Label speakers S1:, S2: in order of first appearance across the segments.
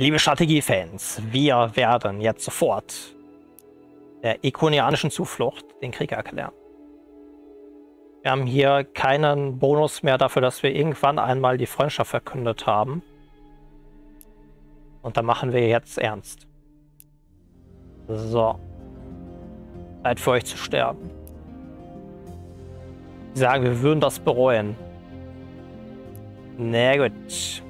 S1: Liebe Strategiefans, wir werden jetzt sofort der ikonianischen Zuflucht den Krieg erklären. Wir haben hier keinen Bonus mehr dafür, dass wir irgendwann einmal die Freundschaft verkündet haben. Und da machen wir jetzt ernst. So. Zeit für euch zu sterben. Sie sagen, wir würden das bereuen. Na gut.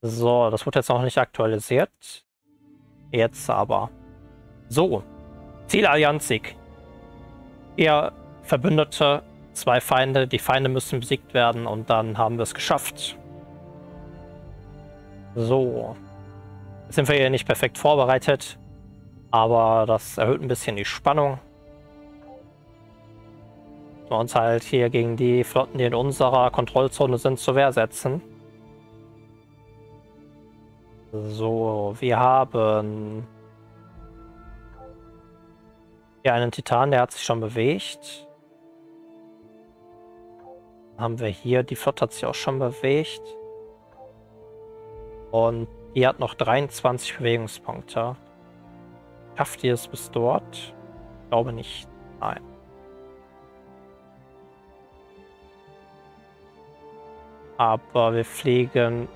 S1: So, das wird jetzt noch nicht aktualisiert. Jetzt aber. So. Zielallianzig. Ihr Verbündete, zwei Feinde. Die Feinde müssen besiegt werden und dann haben wir es geschafft. So. Jetzt sind wir hier nicht perfekt vorbereitet, aber das erhöht ein bisschen die Spannung. Wir uns halt hier gegen die Flotten, die in unserer Kontrollzone sind, zur Wehr setzen. So, wir haben hier einen Titan, der hat sich schon bewegt. Haben wir hier, die Flotte hat sich auch schon bewegt. Und die hat noch 23 Bewegungspunkte. Schafft ihr es bis dort? Ich glaube nicht. Nein. Aber wir fliegen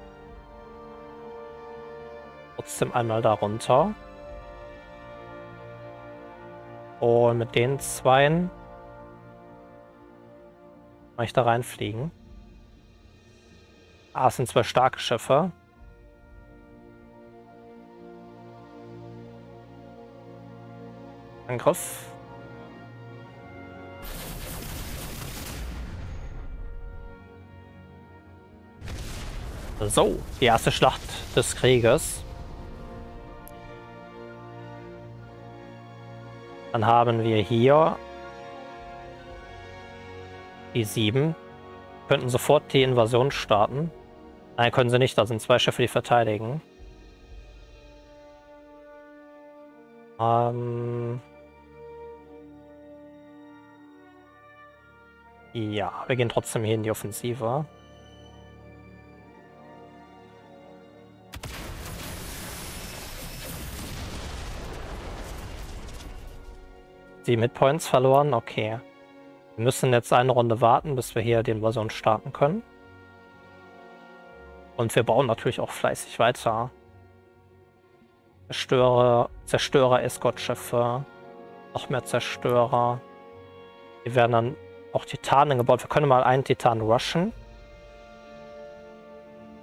S1: trotzdem einmal darunter. Und mit den zweien kann ich da reinfliegen. Ah, es sind zwei starke Schiffe. Angriff. So, die erste Schlacht des Krieges. Dann haben wir hier die 7. Könnten sofort die Invasion starten. Nein, können sie nicht. Da sind zwei Schiffe, die verteidigen. Ähm ja, wir gehen trotzdem hier in die Offensive. Die Midpoints verloren? Okay. Wir müssen jetzt eine Runde warten, bis wir hier den Invasion starten können. Und wir bauen natürlich auch fleißig weiter. Zerstörer, Zerstörer, Escort-Schiffe, noch mehr Zerstörer. Hier werden dann auch Titanen gebaut. Wir können mal einen Titan rushen.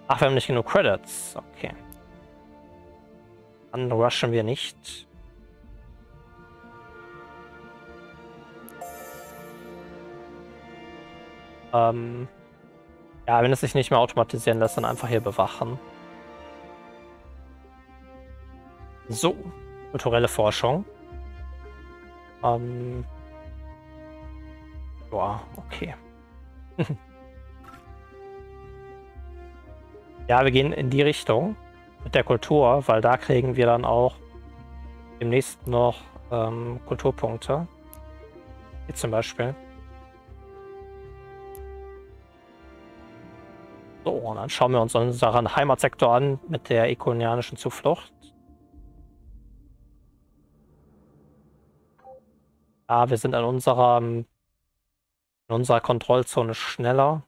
S1: Ach, wir haben nicht genug Credits. Okay. Dann rushen wir nicht. Ähm, ja, wenn es sich nicht mehr automatisieren lässt, dann einfach hier bewachen. So, kulturelle Forschung. Ähm, boah, okay. ja, wir gehen in die Richtung mit der Kultur, weil da kriegen wir dann auch demnächst noch ähm, Kulturpunkte. Hier zum Beispiel. So, und dann schauen wir uns unseren Heimatsektor an mit der ikonianischen Zuflucht. Ja, wir sind in unserer, in unserer Kontrollzone schneller.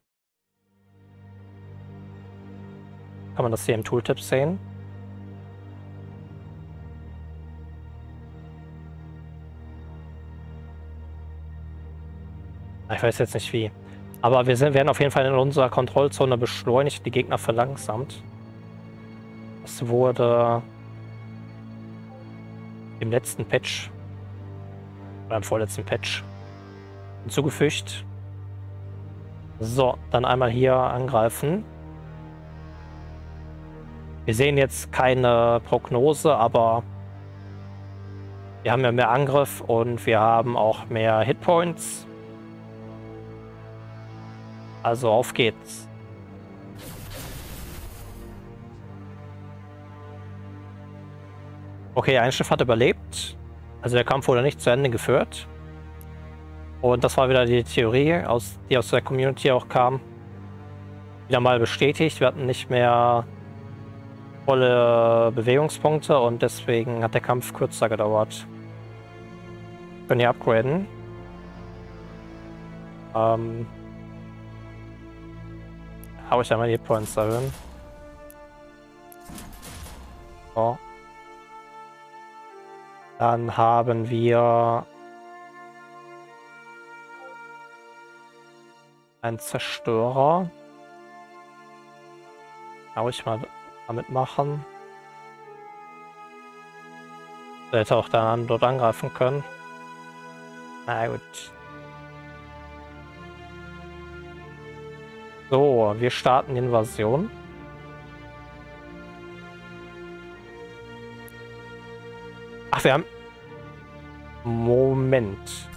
S1: Kann man das hier im Tooltip sehen? Ich weiß jetzt nicht wie. Aber wir sind, werden auf jeden Fall in unserer Kontrollzone beschleunigt, die Gegner verlangsamt. Es wurde im letzten Patch, oder im vorletzten Patch, hinzugefügt. So, dann einmal hier angreifen. Wir sehen jetzt keine Prognose, aber wir haben ja mehr Angriff und wir haben auch mehr Hitpoints. Also auf geht's. Okay, ein Schiff hat überlebt. Also der Kampf wurde nicht zu Ende geführt. Und das war wieder die Theorie, aus, die aus der Community auch kam. Wieder mal bestätigt. Wir hatten nicht mehr volle Bewegungspunkte und deswegen hat der Kampf kürzer gedauert. Können hier upgraden. Ähm, hau ich einmal die Points erhöhen. So. Dann haben wir einen Zerstörer. Kann ich mal damit machen. Der hätte auch dann dort angreifen können. Na gut. So, wir starten Invasion. Ach, wir haben... Moment.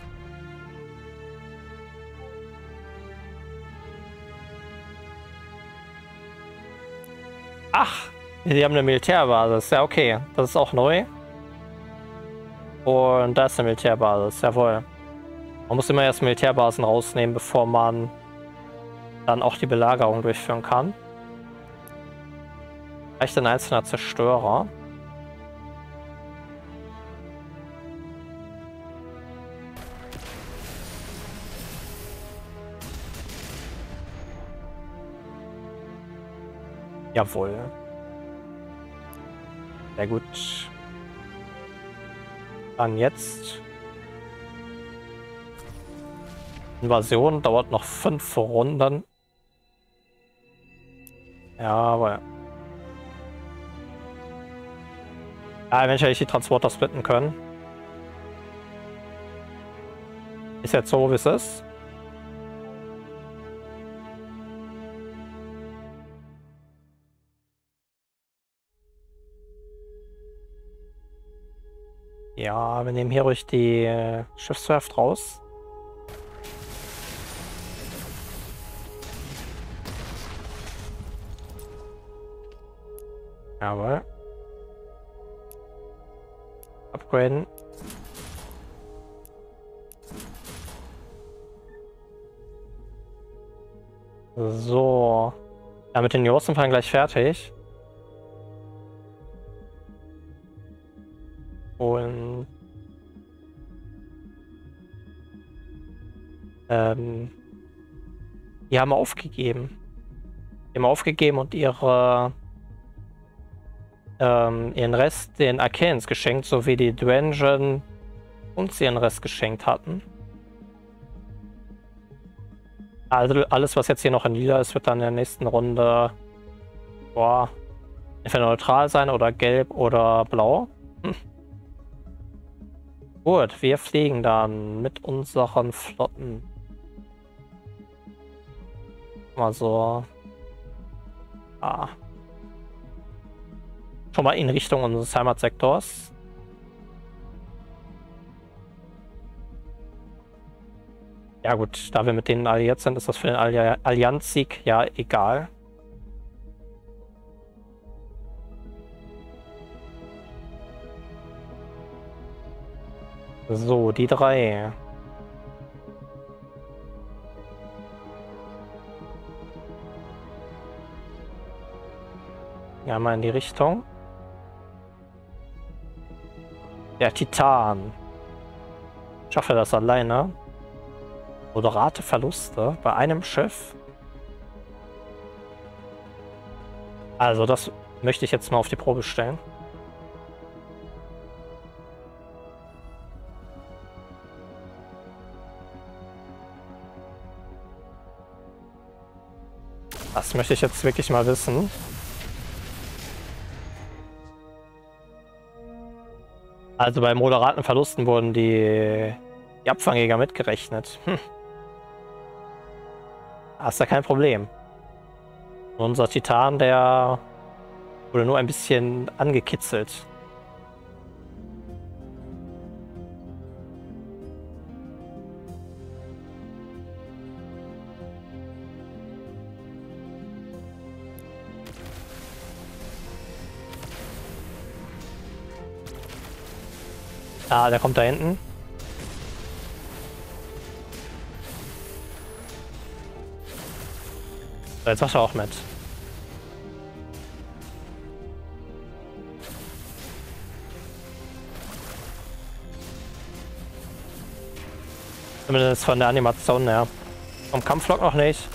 S1: Ach, die haben eine Militärbasis. Ja, okay. Das ist auch neu. Und da ist eine Militärbasis. Jawohl. Man muss immer erst Militärbasen rausnehmen, bevor man dann auch die Belagerung durchführen kann. Reicht ein einzelner Zerstörer. Jawohl. Sehr gut. Dann jetzt. Invasion dauert noch fünf Runden. Ja, aber... Ja, eventuell die Transporter splitten können. Ist jetzt so, wie es ist. Ja, wir nehmen hier ruhig die äh, Schiffswerft raus. Jawohl. Upgraden. So. Ja, mit den Josten fahren gleich fertig. Und ähm, die haben aufgegeben. Die haben aufgegeben und ihre ähm, ihren Rest den Arcanes geschenkt, so wie die Dwengen uns ihren Rest geschenkt hatten. Also alles, was jetzt hier noch in lila ist, wird dann in der nächsten Runde boah, entweder neutral sein oder gelb oder blau. Hm. Gut, wir fliegen dann mit unseren Flotten. Mal so. Ah. Schon mal in Richtung unseres Heimatsektors. Ja gut, da wir mit denen alliiert sind, ist das für den Allianzsieg ja egal. So, die drei. Ja, mal in die Richtung. Der Titan. Schaffe das alleine. Moderate Verluste bei einem Schiff. Also das möchte ich jetzt mal auf die Probe stellen. Das möchte ich jetzt wirklich mal wissen. Also bei moderaten Verlusten wurden die, die Abfangjäger mitgerechnet. Hm. Das ist ja kein Problem. unser Titan, der wurde nur ein bisschen angekitzelt. Ah, der kommt da hinten. So, jetzt machst du auch mit. Zumindest von der Animation her. Vom Kampflock noch nicht.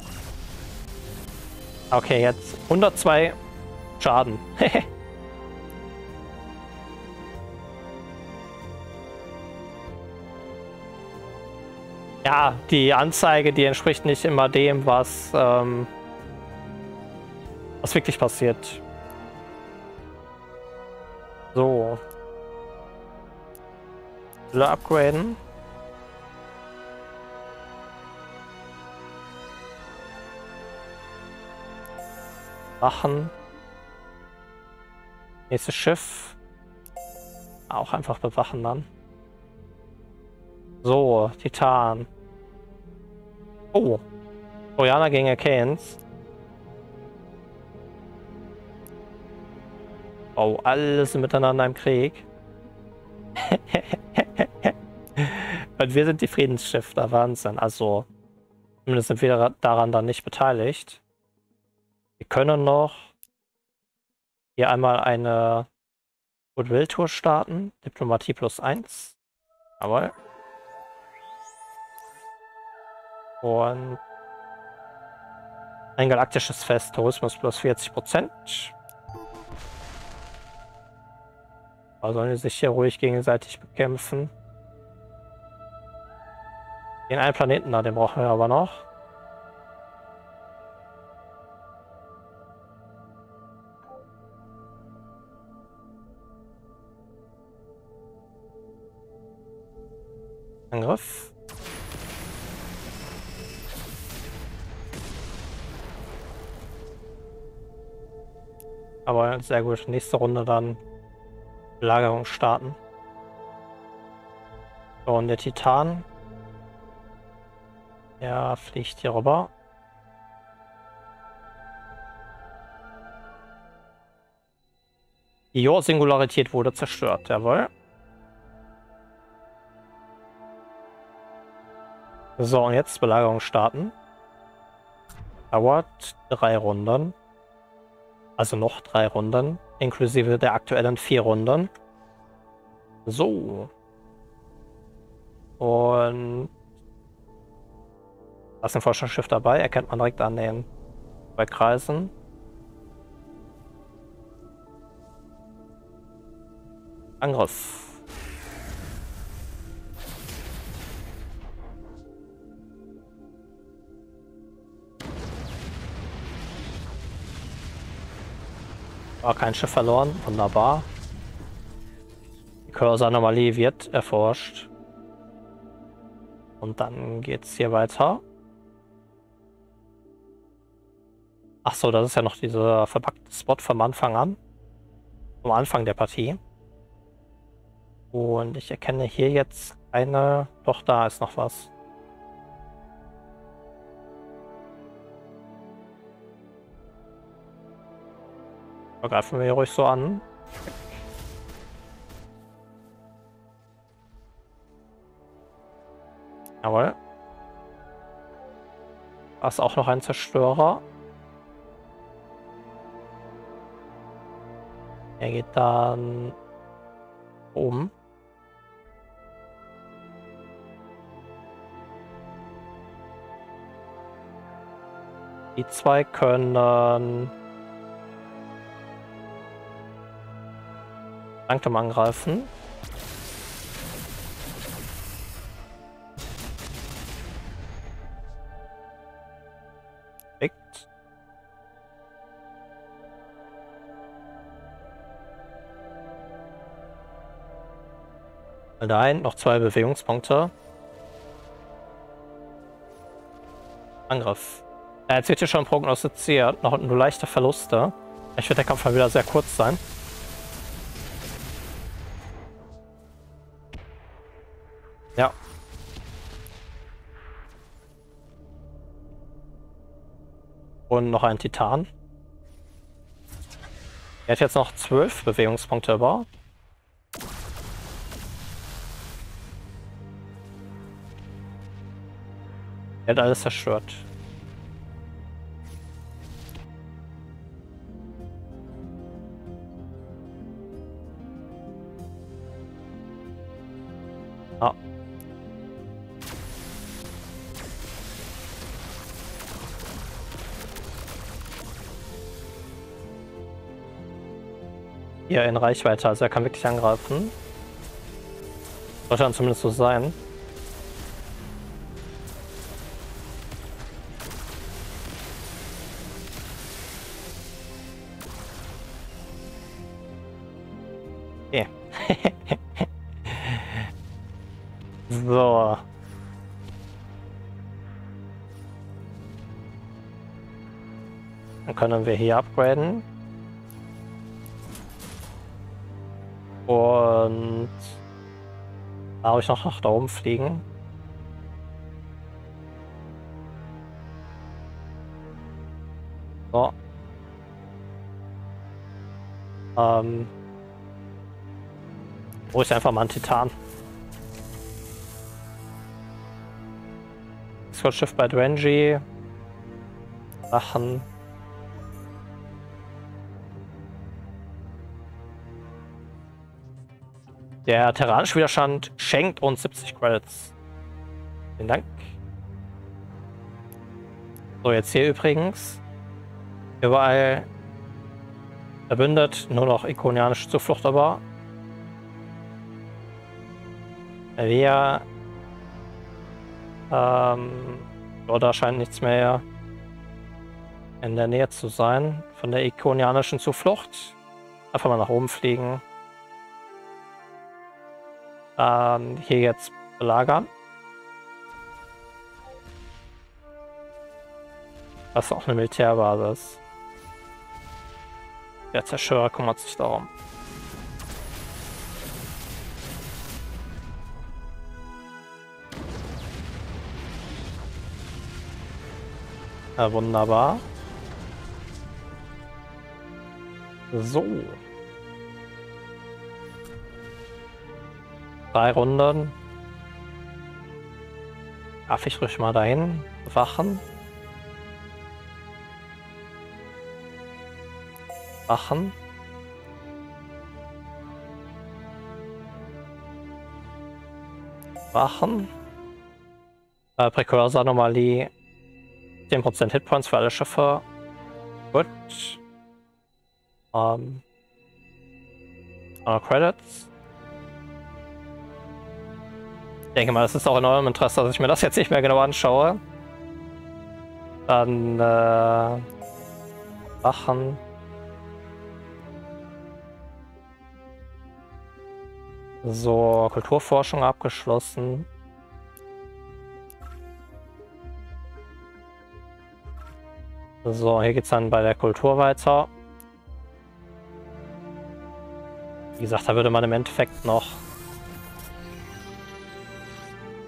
S1: Okay, jetzt 102 Schaden. Hehe. ja, die Anzeige, die entspricht nicht immer dem, was, ähm, was wirklich passiert. So. Will upgraden. Wachen. Nächstes Schiff. Auch einfach bewachen dann. So, Titan. Oh. Trojaner gegen Arcanes. Oh, alles miteinander im Krieg. Und wir sind die Friedensstifter, Wahnsinn. Also, zumindest sind wir daran dann nicht beteiligt. Wir können noch hier einmal eine Goodwill-Tour starten. Diplomatie plus 1. Jawohl. Und ein galaktisches Fest, Tourismus plus 40 Prozent. Da sollen sich hier ruhig gegenseitig bekämpfen. Den einen Planeten da, den brauchen wir aber noch. Sehr gut. Nächste Runde dann Belagerung starten. So, und der Titan. Er fliegt hier rüber. Die Jo-Singularität wurde zerstört, jawohl. So, und jetzt Belagerung starten. Dauert drei Runden. Also noch drei Runden, inklusive der aktuellen vier Runden. So. Und da ist ein Forschungsschiff dabei, erkennt man direkt an den bei Kreisen. Angriff. War kein Schiff verloren. Wunderbar. Die Cursor-Anomalie wird erforscht. Und dann geht's hier weiter. Ach so, das ist ja noch dieser verpackte Spot vom Anfang an. Vom Anfang der Partie. Und ich erkenne hier jetzt eine... Doch, da ist noch was. Greifen wir hier ruhig so an. Jawohl. Da ist auch noch ein Zerstörer. Er geht dann oben. Die zwei können Sanctum angreifen. Nein, noch zwei Bewegungspunkte. Angriff. Er jetzt wird hier schon prognostiziert. Noch nur leichte Verluste. Ich wird der Kampf mal wieder sehr kurz sein. Und noch ein Titan. Er hat jetzt noch zwölf Bewegungspunkte über. Er hat alles zerstört. Hier in Reichweite, also er kann wirklich angreifen. Sollte dann zumindest so sein. Okay. so. Dann können wir hier upgraden. Darf ich noch nach da oben fliegen? So. Ähm. Wo ist einfach mal ein Titan? Schiff bei Drenji. Sachen. Der terranische Widerstand schenkt uns 70 Credits. Vielen Dank. So, jetzt hier übrigens. Überall verbündet, nur noch ikonianische Zuflucht aber. Wir. Ähm, da scheint nichts mehr in der Nähe zu sein von der ikonianischen Zuflucht. Einfach mal nach oben fliegen. Dann hier jetzt belagern. Das ist auch eine Militärbasis. Der Zerstörer kümmert sich darum. Ja, wunderbar. So. Drei Runden. Darf ich ruhig mal dahin wachen? Wachen. Wachen. Äh, Präkursor-Anomalie. 10% Hitpoints für alle Schiffe. Gut. Ähm. Credits. Ich denke mal, es ist auch in eurem Interesse, dass ich mir das jetzt nicht mehr genau anschaue. Dann äh, Wachen. So, Kulturforschung abgeschlossen. So, hier geht es dann bei der Kultur weiter. Wie gesagt, da würde man im Endeffekt noch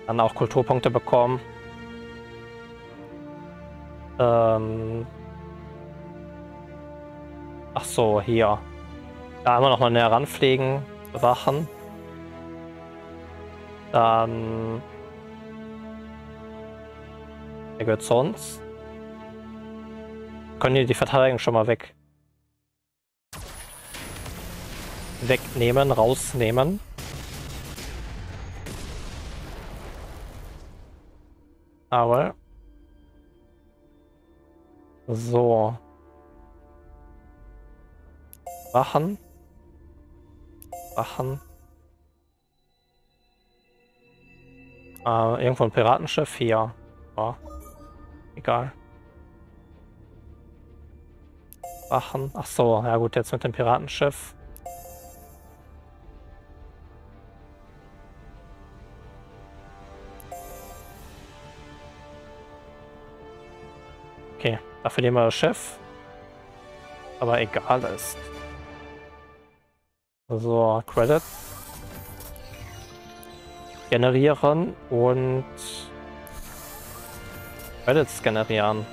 S1: dann auch Kulturpunkte bekommen. Ähm Ach so, hier. Da einmal noch mal näher ranfliegen, bewachen. Dann... Der gehört uns. Können die die Verteidigung schon mal weg... wegnehmen, rausnehmen. Aber. So. Wachen. Wachen. Äh, irgendwo ein Piratenschiff hier. Ja. Egal. Wachen. Ach so, ja gut, jetzt mit dem Piratenschiff. Okay, da verlieren wir Chef. Aber egal ist. So, Credit. Generieren und Credits generieren.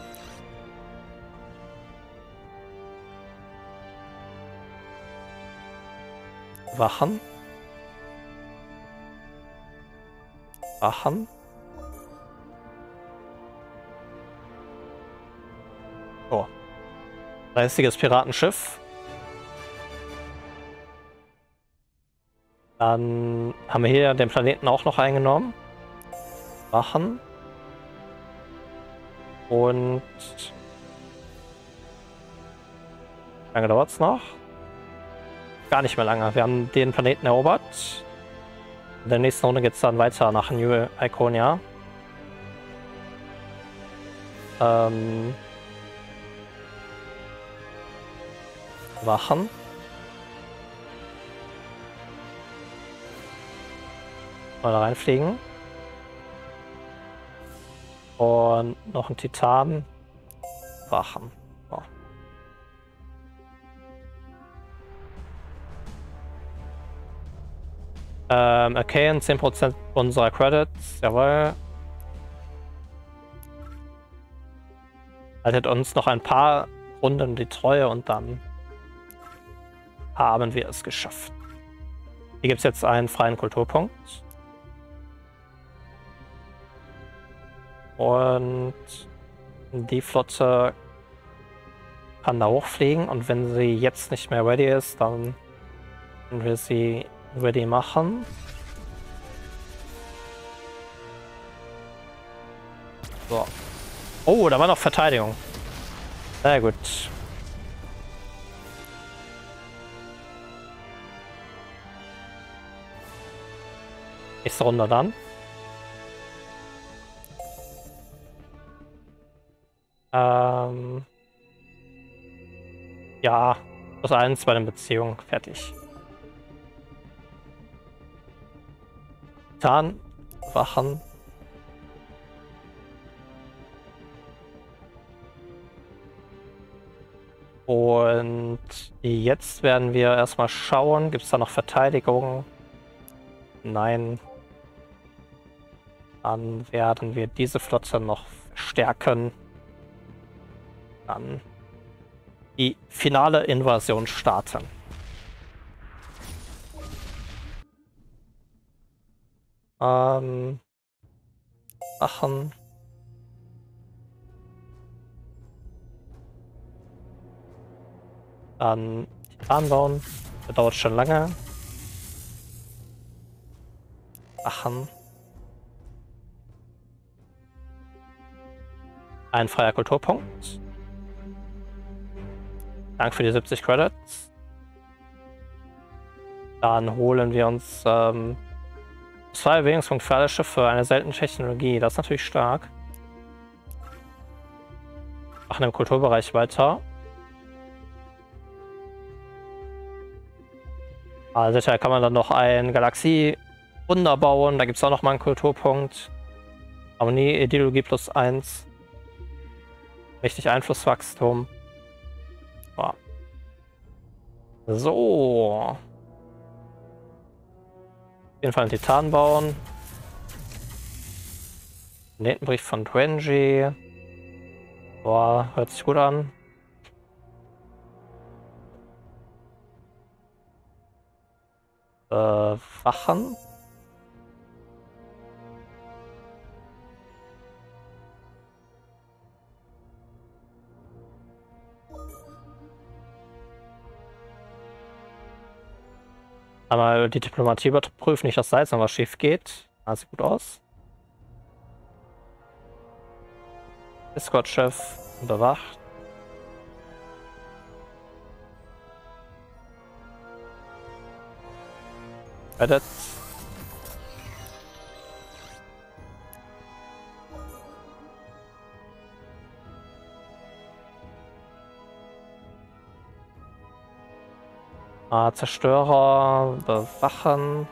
S1: Wachen. Wachen. Riesiges Piratenschiff. Dann haben wir hier den Planeten auch noch eingenommen. Wachen. Und... Wie lange dauert es noch? gar nicht mehr lange. Wir haben den Planeten erobert. In der nächsten Runde geht es dann weiter nach New Iconia. Ähm, Wachen. Mal da reinfliegen. Und noch ein Titan. Wachen. So. Ähm, okay, 10% unserer Credits. Jawohl. Haltet uns noch ein paar Runden die Treue und dann haben wir es geschafft. Hier gibt es jetzt einen freien Kulturpunkt. Und die Flotte kann da hochfliegen und wenn sie jetzt nicht mehr ready ist, dann können wir sie ready machen. So. Oh, da war noch Verteidigung. Sehr gut. Runde dann. Ähm ja, plus eins bei den Beziehungen. Fertig. Tarn, Wachen. Und jetzt werden wir erstmal schauen, gibt es da noch Verteidigung? Nein. Dann werden wir diese Flotte noch stärken dann die finale Invasion starten. Ähm, machen. Dann Titan bauen. Das dauert schon lange. Machen. Ein freier Kulturpunkt. Dank für die 70 Credits. Dann holen wir uns ähm, zwei Bewegungspunkte für alle Schiffe, eine seltene Technologie. Das ist natürlich stark. Machen im Kulturbereich weiter. Also sicher kann man dann noch ein Galaxie-Wunder bauen. Da gibt es auch noch mal einen Kulturpunkt. Harmonie, Ideologie plus 1. Richtig Einflusswachstum. So. Auf jeden Fall einen Titan bauen. Planetenbrief von Dwenji. Boah, hört sich gut an. Äh, Wachen. Aber die Diplomatie überprüfen, nicht, dass da jetzt noch was schief geht. Ah, sieht gut aus. Escort-Chef überwacht. Credits. Ah, Zerstörer, bewachen.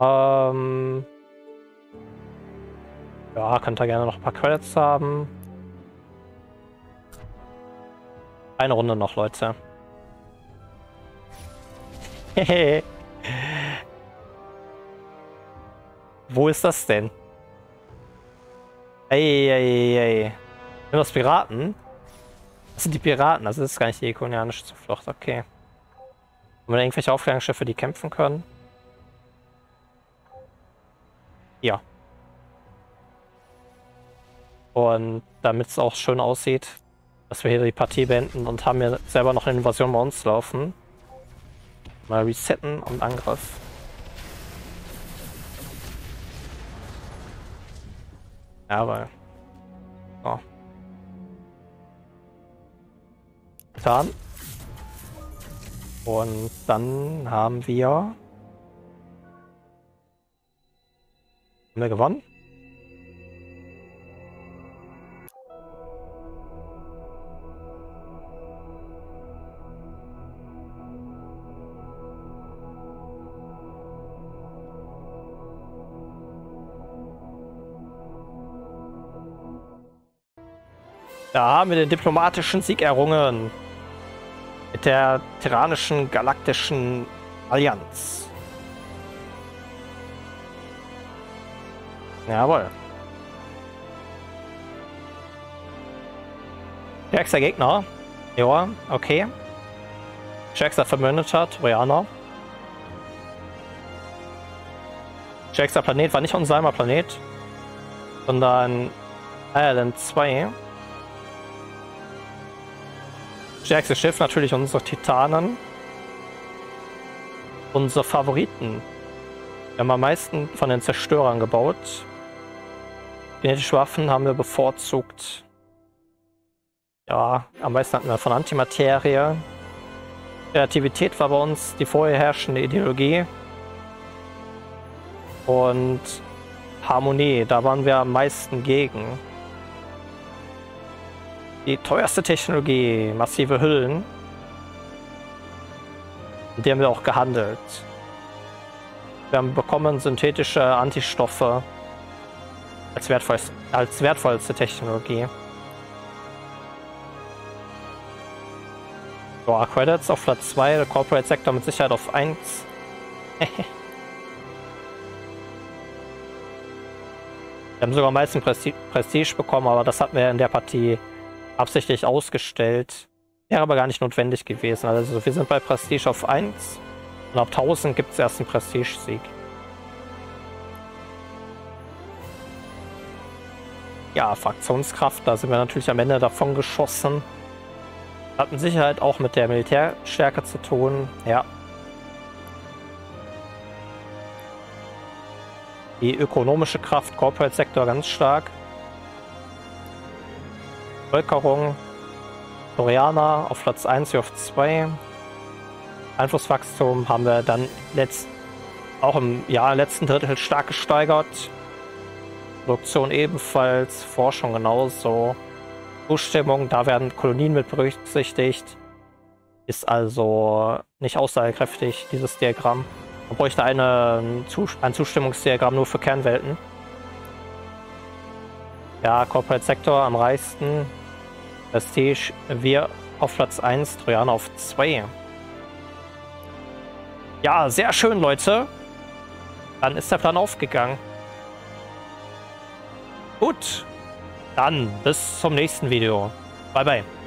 S1: Ähm. Ja, könnt ihr gerne noch ein paar Credits haben. Eine Runde noch, Leute. Wo ist das denn? Ey, ey, ey. Sind das Piraten? Das sind die Piraten, das ist gar nicht die ikonianische Zuflucht, okay. Haben wir irgendwelche Aufklärungsschiffe, die kämpfen können? Ja. Und damit es auch schön aussieht, dass wir hier die Partie beenden und haben ja selber noch eine Invasion bei uns laufen. Mal resetten und Angriff. Ja, Titan. Und dann haben wir... Haben wir gewonnen? Da haben wir den diplomatischen Sieg errungen. Mit der tyrannischen galaktischen Allianz. Jawohl. Stärkster Gegner. Ja, okay. Stärkster Verbündeter, Trojaner. Stärkster Planet war nicht unser Planet, sondern Island 2. Stärkstes Schiff natürlich unsere Titanen. Unsere Favoriten. Wir haben am meisten von den Zerstörern gebaut. Genetische Waffen haben wir bevorzugt. Ja, am meisten hatten wir von Antimaterie. Kreativität war bei uns die vorher herrschende Ideologie. Und Harmonie, da waren wir am meisten gegen. Die teuerste Technologie, massive Hüllen. Mit der haben wir auch gehandelt. Wir haben bekommen synthetische Antistoffe als, wertvollste, als wertvollste Technologie. So, Credits auf Platz 2, der Corporate Sektor mit Sicherheit auf 1. Wir haben sogar meistens Prestige bekommen, aber das hatten wir in der Partie absichtlich ausgestellt. Wäre aber gar nicht notwendig gewesen. Also wir sind bei Prestige auf 1 und ab 1000 gibt es erst einen Prestige-Sieg. Ja, Fraktionskraft, da sind wir natürlich am Ende davon geschossen. Hat mit Sicherheit auch mit der Militärstärke zu tun, ja. Die ökonomische Kraft, Corporate Sektor ganz stark. Bevölkerung. Koreaner auf Platz 1 wie auf 2. Einflusswachstum haben wir dann letzt, auch im Jahr letzten Drittel stark gesteigert. Produktion ebenfalls, Forschung genauso. Zustimmung, da werden Kolonien mit berücksichtigt. Ist also nicht aussagekräftig, dieses Diagramm. Man bräuchte eine, ein Zustimmungsdiagramm nur für Kernwelten. Ja, Corporate Sektor am reichsten. Prestige, wir auf Platz 1, Trojaner auf 2. Ja, sehr schön, Leute. Dann ist der Plan aufgegangen. Gut, dann bis zum nächsten Video. Bye, bye.